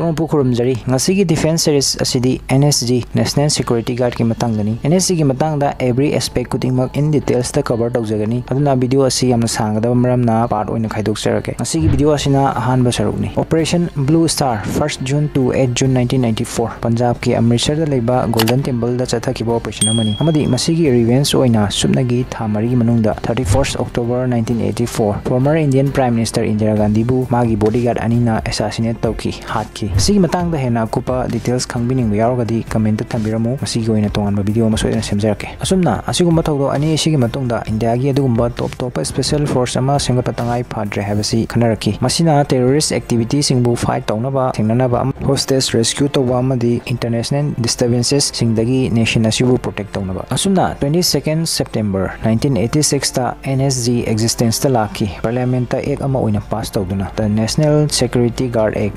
ꯄꯨꯡꯄꯨ ꯈꯨꯔꯨꯝꯖꯔꯤ ꯉꯁꯤꯒꯤ defence series ꯑꯁꯤꯗꯤ NSG national security ꯒꯥꯔꯗꯀꯤ ꯃꯇꯥꯡꯗꯅꯤ NSG ꯒꯤ ꯃꯇꯥꯡꯗ ꯑꯦꯚ꯭ꯔꯤ ꯑꯦꯁꯄꯦꯛ ꯈꯨꯗꯤꯡꯃꯛ ꯏꯟ ꯗꯤꯇꯦꯜꯁꯇ ꯀꯚꯔ ꯇꯧꯖꯒꯅꯤ ꯑꯗꯨꯅ ꯚꯤꯗꯤꯑꯣ ꯑꯁꯤ ꯌꯥꯝꯅ ꯁꯥꯡꯒꯗꯕ ꯃꯔꯝꯅ ꯄꯥꯔꯠ ꯑꯣꯏꯅ ꯈꯥꯏꯗꯣꯛꯆꯔꯒꯦ ꯉꯁꯤꯒꯤ ꯚꯤꯗꯤꯑꯣ ꯑꯁꯤꯅ ꯑꯍꯥꯟꯕ ꯁꯔꯨꯛꯅꯤ operation blue star first June to eight June nineteen ninety four ꯄꯟꯖꯥꯕꯀꯤ ꯑꯃ꯭ꯔꯤꯠꯁꯔꯗ ꯂꯩꯕ ꯒꯣꯜꯗꯟ ꯇꯦꯝꯄꯜꯗ ꯆꯠꯊꯈꯤꯕ ꯑꯣꯄꯔꯦꯁꯟ ꯑꯃꯅꯤ ꯑꯃꯗꯤ ꯃꯁꯤꯒꯤ ꯔꯤꯚꯦꯟꯁ ꯑꯣꯏꯅ ꯁꯨꯞꯅꯒꯤ ꯊꯥ ꯃꯔꯤꯒꯤ ꯃꯅꯨꯡꯗ thirty first October nineteen eighty four former Indian prime minister Indira ꯒꯥꯟꯙꯤꯕꯨ ꯃꯥꯒꯤ ꯕꯣꯗꯤꯒꯥꯔꯗ ꯑꯅꯤꯅ ꯑꯦꯁꯥꯁꯤꯅꯦꯠ ꯇꯧꯈꯤ ꯍꯥꯠꯈꯤ ꯁꯤꯒꯤ ꯃꯇꯥꯡꯗ ꯍꯦꯟꯅ ꯑꯀꯨꯞꯄ ꯗꯤꯇꯦꯜꯁ ꯈꯪꯕꯤꯅꯤꯡꯕ ꯌꯥꯎꯔꯒꯗꯤ ꯀꯃꯦꯟꯇ ꯊꯝꯕꯤꯔꯝꯃꯨ ꯃꯁꯤꯒꯤ ꯑꯣꯏꯅ ꯇꯣꯉꯥꯟꯕ ꯚꯤꯗꯤꯑꯣ ꯑꯃ ꯁꯣꯏꯗꯅ ꯁꯦꯝꯖꯔꯛꯀꯦ ꯑꯁꯨꯝꯅ ꯑꯁꯤꯒꯨꯝꯕ ꯊꯧꯗꯣꯛ ꯑꯅꯤ ꯑꯁꯤꯒꯤ ꯃꯇꯨꯡꯗ ꯏꯟꯗꯤꯌꯥꯒꯤ ꯑꯗꯨꯒꯨꯝꯕ ꯇꯣꯞ ꯇꯣꯞꯄ ꯁ꯭ꯄꯦꯁꯦꯜ ꯐꯣꯔꯁ ꯑꯃ ꯁꯦꯝꯒꯠꯄ ꯇꯉꯥꯏ ꯐꯗ꯭ꯔꯦ ꯍꯥꯏꯕꯁꯤ ꯈꯟꯅꯔꯛꯈꯤ ꯃꯁꯤꯅ ꯇꯦꯔꯣꯔꯤꯁ ꯑꯦꯛꯇꯤꯚꯤꯇꯤꯁꯤꯡꯕꯨ ꯐꯥꯏꯠ ꯇꯧꯅꯕ ꯊꯦꯡꯅꯅꯕ ꯍꯣꯁꯇꯦꯖ ꯔꯦꯁꯀ꯭ꯌꯨ ꯇꯧꯕ ꯑꯃꯗꯤ ꯏꯟꯇꯔꯅꯦꯁꯅꯦꯜ ꯗꯤꯁꯇꯔꯕꯦꯟꯁꯦꯁꯁꯤꯡꯗꯒꯤ ꯅꯦꯁꯟ ꯑꯁꯤꯕꯨ ꯄ꯭ꯔꯣꯇꯦꯛ ꯇꯧꯅꯕ ꯑꯁꯨꯝꯅ twenty second September nineteen eighty sixth N S G ꯑꯦꯛꯖꯤꯁꯇꯦꯟꯁꯇ ꯂꯥꯛꯈꯤ ꯄꯥꯔꯂꯤꯌꯥꯃꯦꯟꯇ ꯑꯦꯛ ꯑꯃ ꯑꯣꯏꯅ ꯄꯥꯁ ꯇꯧꯗꯨꯅ ꯗ ꯅꯦꯁꯅꯦꯜ ꯁꯦꯀ꯭ꯌꯨꯔꯤꯇꯤ ꯒꯥꯔꯗ ꯑꯦꯛ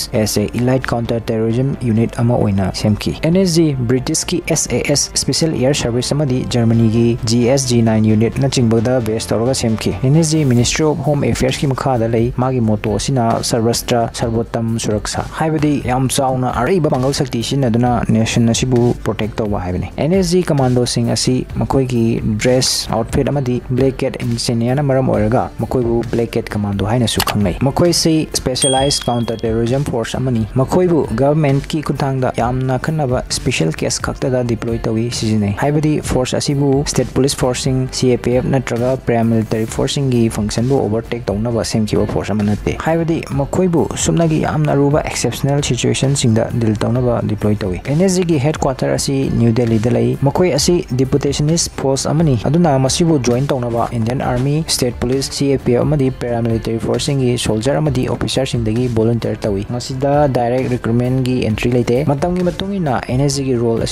Force as a elite counter-terrorism unit ꯑꯃ ꯑꯣꯏꯅ ꯁꯦꯝꯈꯤ NSG ꯕ꯭ꯔꯤꯇꯤꯁꯀꯤ SAS Special Air Service ꯑꯃꯗꯤ ꯖꯔꯃꯅꯤꯒꯤ GSG-9 ꯌꯨꯅꯤꯠꯅꯆꯤꯡꯕꯗ ꯕꯦꯁ ꯇꯧꯔꯒ ꯁꯦꯝꯈꯤ NSG Ministry of Home Affairsꯀꯤ ꯃꯈꯥꯗ ꯂꯩ ꯃꯥꯒꯤ ꯃꯣꯇꯣ ꯑꯁꯤꯅ ꯁꯔꯕꯁꯇ꯭ꯔ ꯁꯔꯕꯣꯠꯇꯝ ꯁꯨꯔꯛꯁꯥ ꯍꯥꯏꯕꯗꯤ ꯌꯥꯝ ꯆꯥꯎꯅ ꯑꯔꯩꯕ ꯄꯥꯡꯒꯜ ꯁꯛꯇꯤ ꯁꯤꯖꯤꯟꯅꯗꯨꯅ ꯅꯦꯁꯟ ꯑꯁꯤꯕꯨ ꯄ꯭ꯔꯣꯇꯦꯛ ꯇꯧꯕ ꯍꯥꯏꯕꯅꯤ NSG ꯀꯃꯥꯟꯗꯣꯁꯤꯡ ꯑꯁꯤ ꯃꯈꯣꯏꯒꯤ ꯗ꯭ꯔꯦꯁ ꯑꯥꯎꯠꯐꯤꯠ ꯑꯃꯗꯤ ꯕ꯭ꯂꯦꯛ ꯀꯦꯠ ꯏꯟꯁꯤꯅꯤꯌꯥꯅ ꯃꯔꯝ ꯑꯣꯏꯔꯒ ꯃꯈꯣꯏꯕꯨ ꯕ꯭ꯂꯦꯛ ꯀꯦꯠ ꯀꯃꯥꯟꯗꯣ ꯍꯥꯏꯅꯁꯨ ꯈꯪꯅꯩ ꯃꯈꯣꯏꯁꯤ ꯁ꯭ꯄꯦꯁꯦꯂꯥꯏꯖ ꯀꯥꯎꯟꯇꯔ ꯇꯦꯔꯣꯔꯤꯖꯝ जी की सु से फोर्स गवर्नमेंट की यामना खन्नबा स्पेशल केस खक्तदा डिप्लॉय तवी सिजिनै हाइबदी फोर्स असिबु स्टेट पुलिस फोर्सिंग सीएपीएफ नत्रगा पैरामिलिटरी फोर्सिंग की फ़ंक्शन बु ओवरटेक तौनबा सेमकिबा फोर्स अमनते हाइबदी मखोइबु सुमनागी यामना रुबा एक्सेप्शनल सिचुएशन सिंगदा डील तौनबा डिप्लॉय तवी एनएसजी की हेडक्वार्टर असि न्यू दिल्ली दा लई इंडियन आर्मी की डायरेक्ट रिक्रूटमेंट की एंट्री लेते मतंगी मतुंगिना एनएसजी की रोल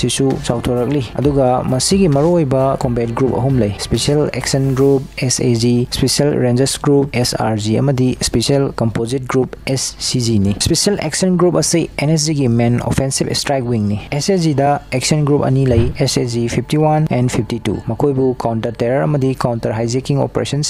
मरोइबा कॉम्बैट ग्रुप अहुम ले special action group SAG special rangers group SRG अमदी special composite group SCG नि स्पेशल एक्शन ग्रुप असे एनएसजी की मेन ऑफेंसिव स्ट्राइक विंग नि एसएजी दा एक्शन ग्रुप अनि लई SAG 51 and 52 मकोइबु counter terror counter hijacking operation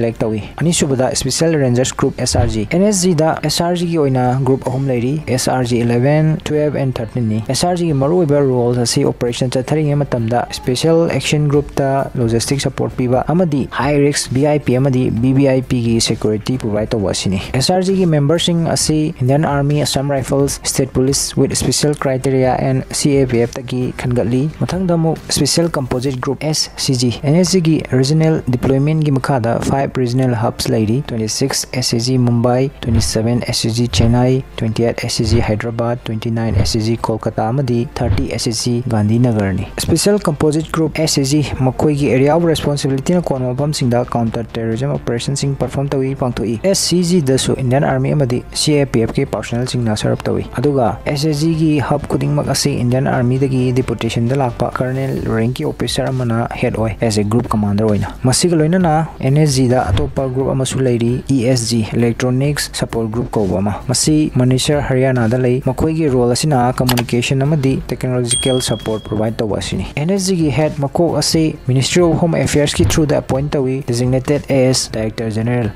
सिंगी ओइना स्पेशली सेमकी अदुगा स्पेशल एक्शन ग्रुप के मेंबर खुदिमक असे इंडियन आर्मी खक्तदगी सेलेक्ट तवी अनिसुबदा special rangers group SRG NSG दा एसआरजी की ओइना ग्रुप अहुम लेरी एसआरजी 11 12 एंड 13 नि एसआरजी की मरुइबा रोल असे ऑपरेशन चथरिंगे मतमदा special action group logistic support पीबा अमदी हाई रिस्क बीआईपी अमदी बीबीआईपी की सिक्योरिटी प्रोवाइड तवा सिनी एसआरजी की मेंबर असे Indian army Assam rifles state police with special criteria and CAPF तकी खनगली मथंगदमु special composite group SCG NSG की रीजनल डिप्लॉयमेंट की मखादा 5 रीजनल हब्स लेरी 26 SCG Mumbai 27 SCG Chennai 28 SCG Hyderabad 29 SCG Kolkata अमदी 30 SCG Gandhinagar नि special composite group SCG मखोई की area of responsibility न कोन मफम सिंगदा काउंटर टेररिज्म ऑपरेशन सिंग परफॉर्म तवी पांगथोई एससीजी दसु इंडियन आर्मी अमदी सीएपीएफ के पर्सनल सिंग ना सर्व तवी अदुगा एसएसजी की हब खुदिंगमक असी इंडियन आर्मी दगी डिपुटेशन द लाकपा कर्नल रैंक की ऑफिसर अमना हेड ओय एज ए ग्रुप कमांडर ओइना मसिग लोइना NSG ESG electronics support group Manesar Haryana मखोई की रोल असिना कम्युनिकेशन अमदी टेक्नोलॉजिकल सपोर्ट प्रोवाइड तव असिनी एनएसजी की हेड मको असे मिनिस्ट्री ऑफ़ होम अफेयर्स की through the appoint Tawi designated as director general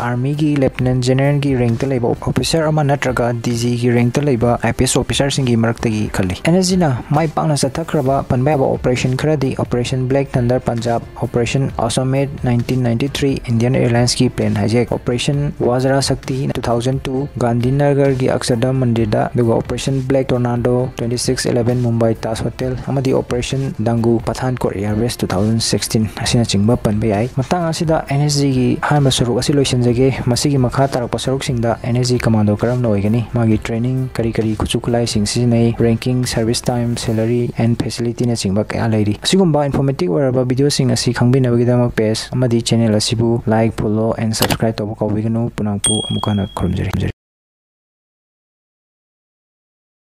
army की लेफ्टिनेंट जनरल की रैंक ता ऑफिसर अमा नत्रगा डीजी की रैंक ता लेबा आईपीएस ऑफिसर सिंगी मरक्तगी खल्ली एनएसजी ना माई पांगना सथखरबा पनबाबा operation खरदी operation black thunder Punjab operation Ashwamedh 1993 Indian airlines की plane hijack operation Vajra Shakti 2002 Gandhinagar की अक्षरधाम मंदिर operation black tornado 2611 Mumbai Taj hotel operation Dhangu Pathankot airways 2016 असिना चिंगबा पनबे याई मतंग असिदा एनएसजी की हानबा सरुक असि लोइसनजगे मसिगी मखा सरुक सिंगदा एनएसजी कमांडो करम लोइगनी मागी ट्रेनिंग करी करी कुचु खुलाई सिंग सिजनै ranking service time salary and facility ने चिंगबा कया लेरी वीडियो सिंग असि पेज अमदी like follow and subscribe to amuka wigano punang pu amuka